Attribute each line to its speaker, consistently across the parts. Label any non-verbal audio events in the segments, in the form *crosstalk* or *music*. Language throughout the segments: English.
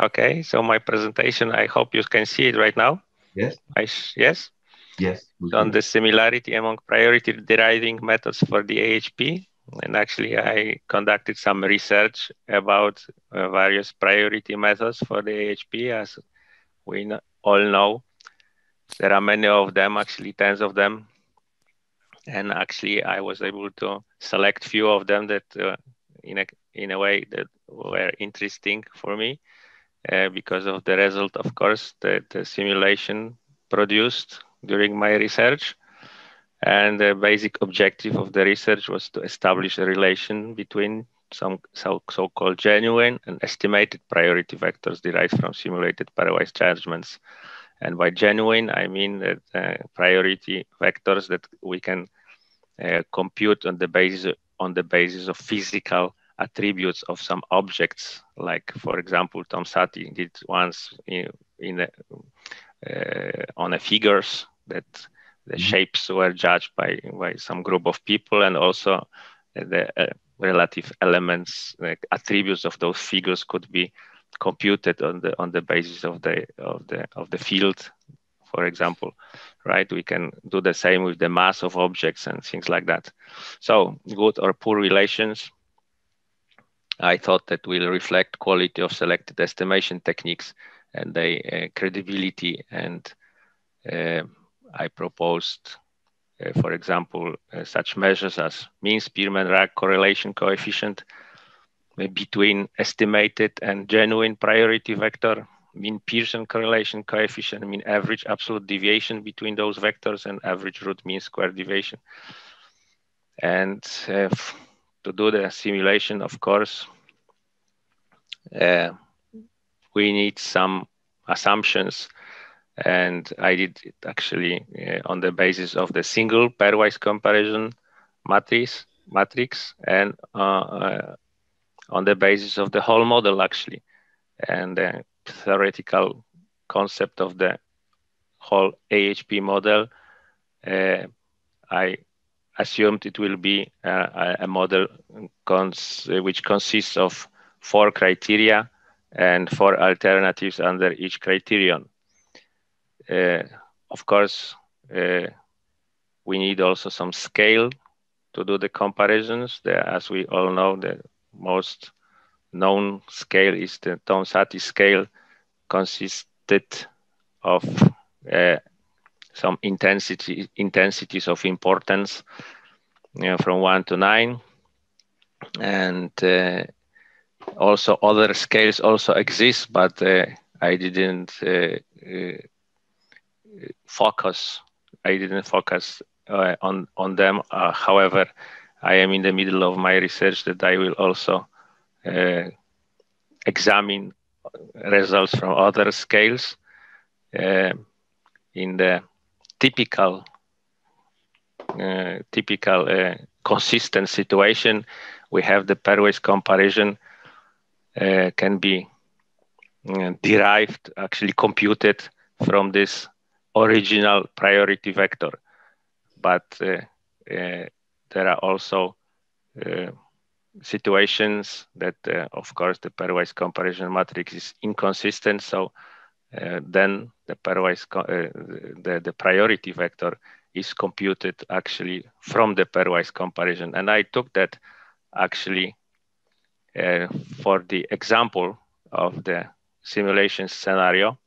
Speaker 1: Okay, so my presentation, I hope you can see it right now.
Speaker 2: Yes.
Speaker 1: I, yes?
Speaker 2: Yes.
Speaker 1: On the similarity among priority deriving methods for the AHP. And actually, I conducted some research about uh, various priority methods for the AHP. As we all know, there are many of them, actually tens of them. And actually, I was able to select few of them that, uh, in a in a way, that were interesting for me uh, because of the result, of course, that the simulation produced during my research. And the basic objective of the research was to establish a relation between some so, so-called genuine and estimated priority vectors derived from simulated pairwise judgments. And by genuine, I mean that uh, priority vectors that we can uh, compute on the basis on the basis of physical attributes of some objects, like for example, Tom Saaty did once in, in a, uh, on a figures that the mm-hmm. shapes were judged by by some group of people, and also the uh, relative elements, like attributes of those figures, could be computed on the on the basis of the of the of the field for example, right? We can do the same with the mass of objects and things like that. So good or poor relations I thought that will reflect quality of selected estimation techniques and the uh, credibility. And uh, I proposed, uh, for example, uh, such measures as mean Spearman-rank correlation coefficient between estimated and genuine priority vector, mean Pearson correlation coefficient, mean average absolute deviation between those vectors, and average root mean square deviation. And uh, to do the simulation, of course, uh, we need some assumptions. And I did it actually uh, on the basis of the single pairwise comparison matrix, matrix and uh, uh, on the basis of the whole model actually. And the theoretical concept of the whole AHP model, uh, I assumed it will be uh, a model cons which consists of four criteria and four alternatives under each criterion. Uh, of course, uh, we need also some scale to do the comparisons. As we all know, the most known scale is the Tom-Saaty scale, consisted of uh, some intensity intensities of importance you know, from one to nine, and uh, also other scales also exist, but uh, I didn't uh, uh, focus. I didn't focus uh, on on them. however, I am in the middle of my research that I will also examine results from other scales in the typical uh, typical uh, consistent situation, we have the pairwise comparison uh, can be uh, derived, actually computed from this original priority vector. But uh, uh, there are also situations that, of course, the pairwise comparison matrix is inconsistent. So then the pairwise uh, the, the priority vector is computed actually from the pairwise comparison. And i took that actually uh, for the example of the simulation scenario.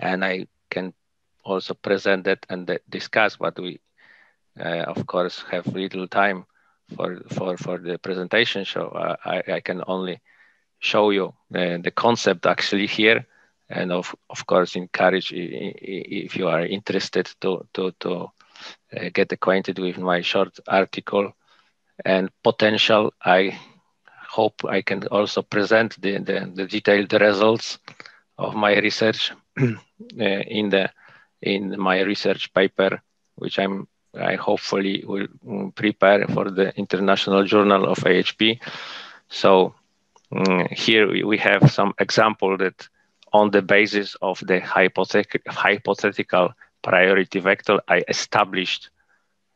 Speaker 1: And i can also present that and discuss what we uh, of course have little time for for for the presentation. So uh, I, I can only show you the concept actually here and of, of course encourage if you are interested to to, to uh, get acquainted with my short article. And potential i hope i can also present the, the, the detailed results of my research *clears throat* uh, in the in my research paper which i'm i hopefully will mm, prepare for the international journal of ahp so um, here we have some example that on the basis of the hypothetical priority vector, I established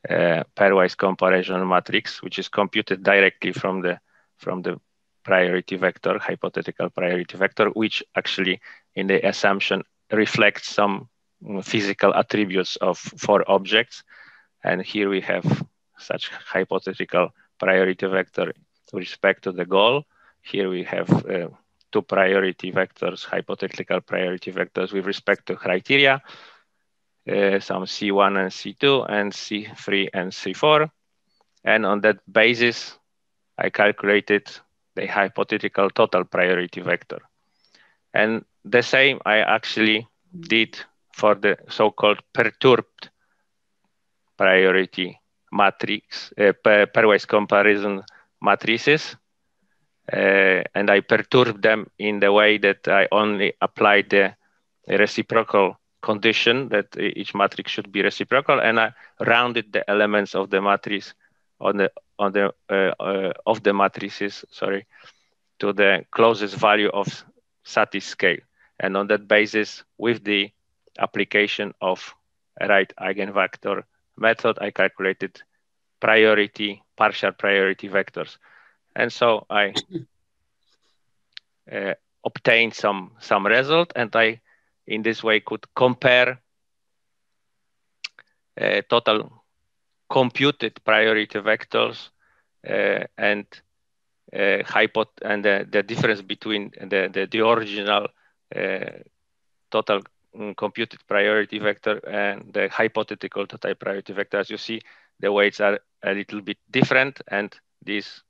Speaker 1: a pairwise comparison matrix, which is computed directly from the from the priority vector, hypothetical priority vector, which actually in the assumption reflects some mm, physical attributes of four objects. And here we have such hypothetical priority vector with respect to the goal. Here we have uh, two priority vectors, hypothetical priority vectors with respect to criteria, uh, some C1 and C2 and C3 and C4. And on that basis, I calculated the hypothetical total priority vector. And the same I actually did for the so-called perturbed priority matrix, uh, pairwise comparison matrices. Uh, and I perturbed them in the way that I only applied the reciprocal condition that each matrix should be reciprocal, and I rounded the elements of the matrix on the on the uh, uh, of the matrices, sorry, to the closest value of Saaty's scale, and on that basis, with the application of right eigenvector method, I calculated priority partial priority vectors, and so I uh, obtained some some result, and I in this way could compare uh, total computed priority vectors uh, and uh, and the, the, difference between the, the, the original uh, total mm, computed priority vector and the hypothetical total priority vector. As you see, the weights are a little bit different and these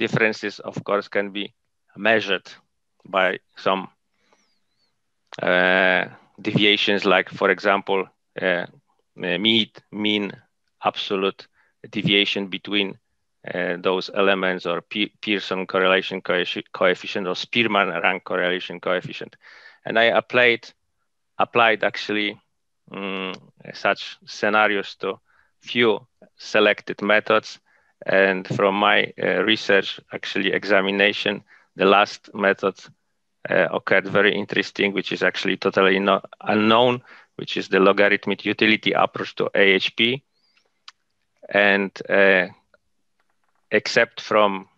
Speaker 1: differences, of course, can be measured by some uh, deviations like, for example, uh, mean, mean absolute deviation between uh, those elements or P Pearson correlation coefficient or Spearman rank correlation coefficient. And I applied, applied actually um, such scenarios to few selected methods. And from my uh, research, actually examination, the last method uh, occurred very interesting, which is actually totally no unknown, which is the logarithmic utility approach to AHP. And uh, except from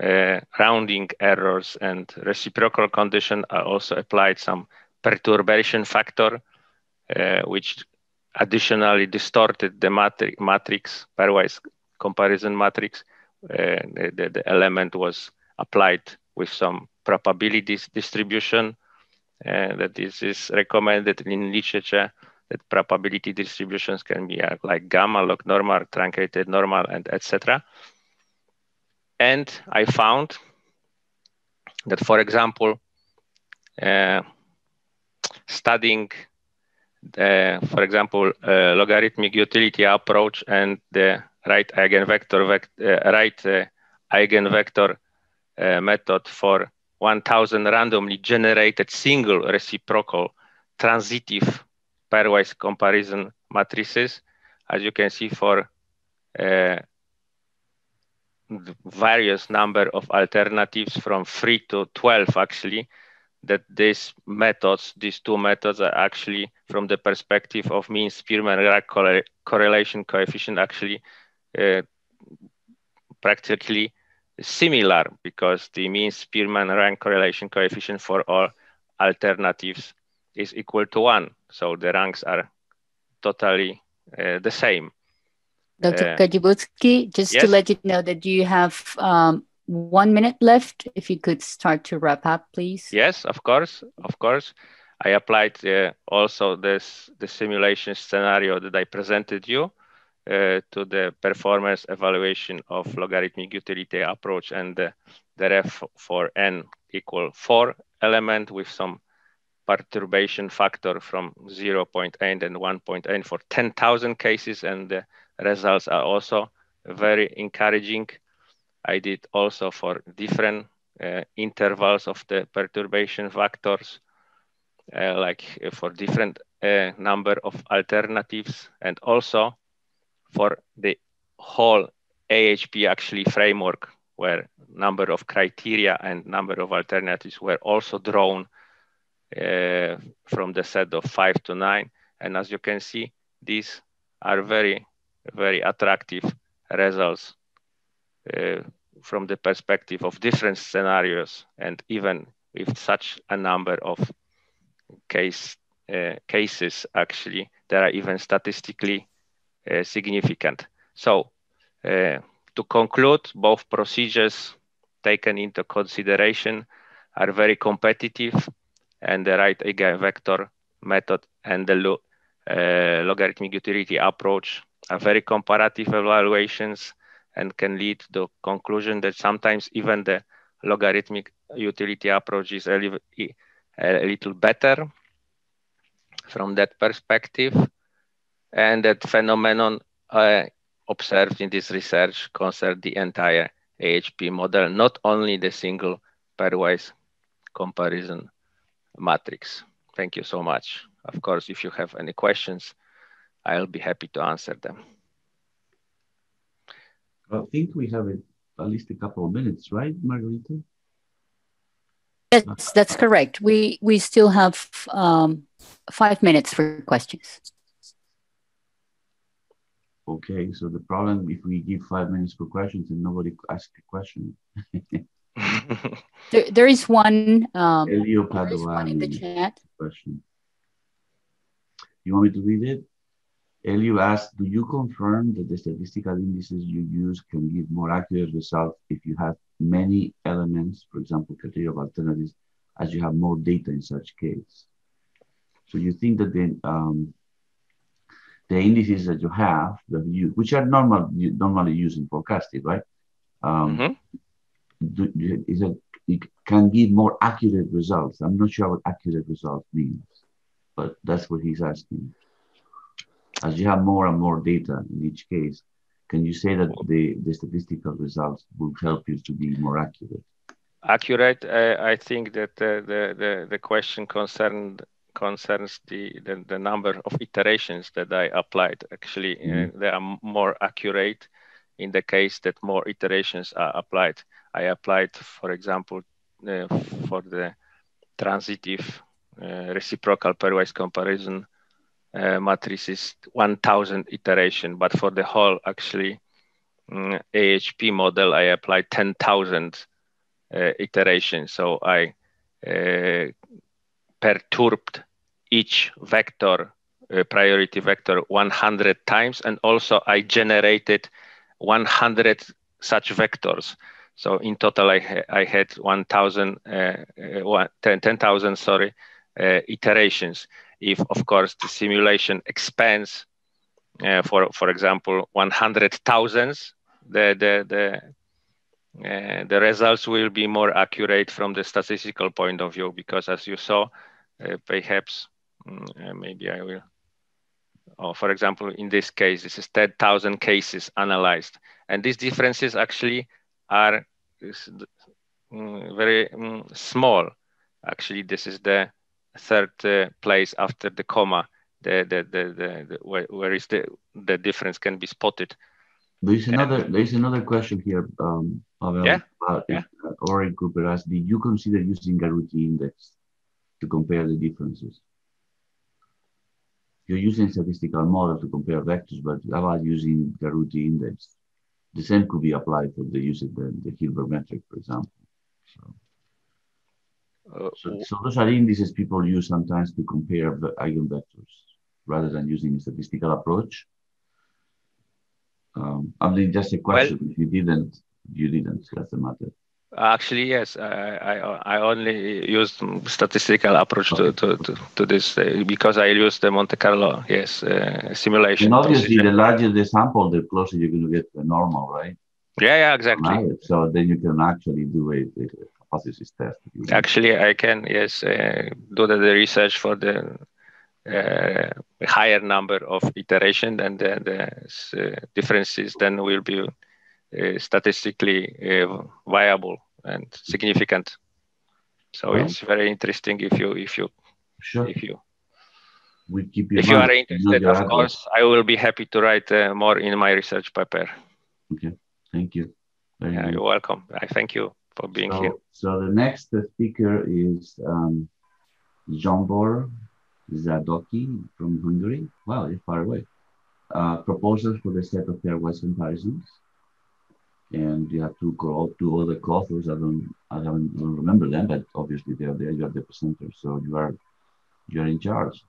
Speaker 1: uh, rounding errors and reciprocal condition, I also applied some perturbation factor, uh, which additionally distorted the matri matrix, pairwise comparison matrix. Uh, the, the, element was applied with some probabilities distribution uh, that this is recommended in literature that probability distributions can be uh, like gamma, log normal, truncated normal, and etc. And I found that, for example, uh, studying the, for example, uh, logarithmic utility approach and the right eigenvector, vect, uh, right uh, eigenvector uh, method for 1000 randomly generated single reciprocal transitive pairwise comparison matrices, as you can see for various number of alternatives from 3 to 12 actually, that these methods, these two methods are actually from the perspective of mean Spearman correlation coefficient actually practically similar because the mean Spearman rank correlation coefficient for all alternatives is equal to one. So the ranks are totally uh, the same.
Speaker 2: Dr. Uh, Kazibudzki, just yes? to let you know that you have um, one minute left. If you could start to wrap up, please.
Speaker 1: Yes, of course, of course. I applied uh, also this the simulation scenario that I presented you uh, to the performance evaluation of logarithmic utility approach and the, the ref for n equal four element with some perturbation factor from 0.8 and 1.8 for 10,000 cases and the results are also very encouraging. I did also for different uh, intervals of the perturbation factors, uh, like for different uh, number of alternatives and also for the whole AHP actually framework where number of criteria and number of alternatives were also drawn uh, from the set of five to nine. And as you can see, these are very, very attractive results uh, from the perspective of different scenarios and even with such a number of case uh, cases actually that are even statistically significant. So uh, to conclude, both procedures taken into consideration are very competitive and the right eigenvector method and the lo uh, logarithmic utility approach are very comparative evaluations and can lead to the conclusion that sometimes even the logarithmic utility approach is a, li a little better from that perspective. And that phenomenon uh, observed in this research concerned the entire AHP model, not only the single pairwise comparison matrix. Thank you so much. Of course, if you have any questions, I'll be happy to answer them.
Speaker 3: I think we have at least a couple of minutes, right, Margarita?
Speaker 2: Yes, that's correct. We we still have um, five minutes for questions.
Speaker 3: Okay, so the problem if we give five minutes for questions and nobody asks a question.
Speaker 2: there, there is one. Um,
Speaker 3: Elio Padovan
Speaker 2: in the chat.
Speaker 3: Question. You want me to read it? Elio asked, do you confirm that the statistical indices you use can give more accurate results if you have many elements, for example, criteria of alternatives, as you have more data in such case? So you think that the, um, the indices that you have, that you, which are normal, you normally used in forecasting, right? Um, mm-hmm. do, is it, it can give more accurate results. I'm not sure what accurate results means, but that's what he's asking as you have more and more data in each case, can you say that the, the statistical results will help you to be more accurate?
Speaker 1: Accurate, uh, I think that uh, the, the, the question concerned concerns the, the, the, number of iterations that I applied. Actually, uh, mm-hmm. uh, they are more accurate in the case that more iterations are applied. I applied, for example, uh, for the transitive uh, reciprocal pairwise comparison uh, matrices 1000 iteration, but for the whole actually um, mm, AHP model, I applied 10,000 uh, iterations. So I uh, perturbed each vector, uh, priority vector 100 times. And also I generated 100 such vectors. So in total, I, I had 1,000, uh, uh 10,000, sorry, uh, iterations if, of course, the simulation expands, uh, for for example, 100,000, the the the uh, the results will be more accurate from the statistical point of view because, as you saw, perhaps mm, uh, maybe I will. Oh, for example, in this case, this is 10,000 cases analyzed, and these differences actually are mm, very mm, small. Actually, this is the third uh, place after the comma, the, the, the, the, the where, where is the, the difference can be spotted.
Speaker 3: There's another there's another question here, um, Pawel,
Speaker 1: yeah, uh, yeah.
Speaker 3: Orrin Cooper asked, did you consider using Garuti index to compare the differences? You're using statistical model to compare vectors, but how about using Garuti index? The same could be applied for the use of the, the Hilbert metric, for example. So. Uh, so, so, those are indices people use sometimes to compare the eigenvectors rather than using a statistical approach. Um, I mean, just a question. Well, if you didn't, you didn't. That's the matter.
Speaker 1: Actually, yes. I, I, I only used statistical approach to, to, to, to, this uh, because I used the Monte Carlo, yes, uh, simulation.
Speaker 3: And obviously, the larger the sample, the closer you're going to get to normal, right?
Speaker 1: Yeah, yeah, exactly.
Speaker 3: Right. So then you can actually do a, a hypothesis test.
Speaker 1: Actually, I can yes uh, do the, the, research for the uh, higher number of iteration, and the, the uh, differences then will be statistically uh, viable and significant. So well, it's very interesting if you if you
Speaker 3: sure.
Speaker 1: if you
Speaker 3: we keep you
Speaker 1: if you are interested, of course, I will be happy to write uh, more in my research paper.
Speaker 3: Okay, thank you.
Speaker 1: yeah, you're welcome. I thank you for being
Speaker 3: so,
Speaker 1: here.
Speaker 3: So the next speaker is um, Zsombor Szádoczki from Hungary. Wow, you're far away. Uh, proposals for the set of pairwise comparisons. And you have two co two other co-authors. I don't I don't, don't remember them, but obviously they are there. You are the presenter, so you are you are in charge.